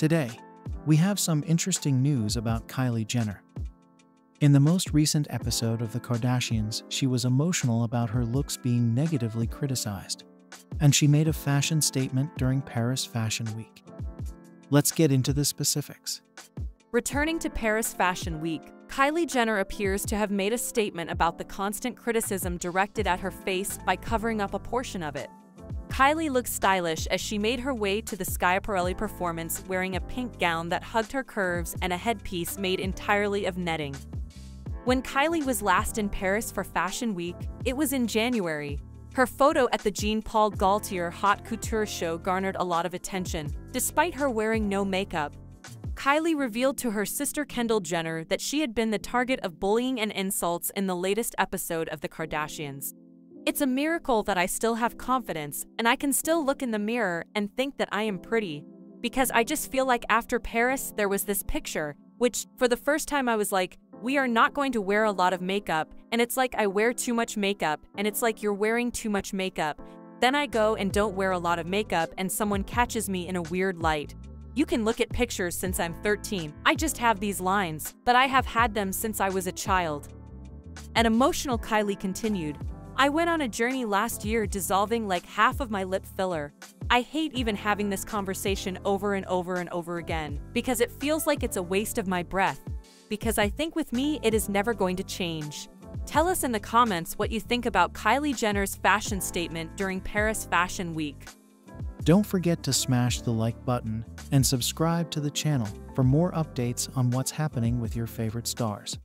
Today, we have some interesting news about Kylie Jenner. In the most recent episode of The Kardashians, she was emotional about her looks being negatively criticized, and she made a fashion statement during Paris Fashion Week. Let's get into the specifics. Returning to Paris Fashion Week, Kylie Jenner appears to have made a statement about the constant criticism directed at her face by covering up a portion of it. Kylie looked stylish as she made her way to the Schiaparelli performance wearing a pink gown that hugged her curves and a headpiece made entirely of netting. When Kylie was last in Paris for Fashion Week, it was in January. Her photo at the Jean Paul Gaultier Haute Couture show garnered a lot of attention, despite her wearing no makeup. Kylie revealed to her sister Kendall Jenner that she had been the target of bullying and insults in the latest episode of The Kardashians. It's a miracle that I still have confidence and I can still look in the mirror and think that I am pretty. Because I just feel like after Paris, there was this picture, which for the first time I was like, we are not going to wear a lot of makeup, and it's like I wear too much makeup, and it's like you're wearing too much makeup. Then I go and don't wear a lot of makeup, and someone catches me in a weird light. You can look at pictures since I'm 13. I just have these lines, but I have had them since I was a child. An emotional Kylie continued, I went on a journey last year dissolving like half of my lip filler. I hate even having this conversation over and over and over again because it feels like it's a waste of my breath. Because I think with me, it is never going to change. Tell us in the comments what you think about Kylie Jenner's fashion statement during Paris Fashion Week. Don't forget to smash the like button and subscribe to the channel for more updates on what's happening with your favorite stars.